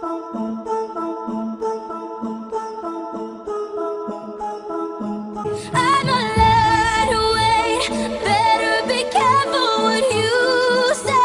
Better be careful what you say.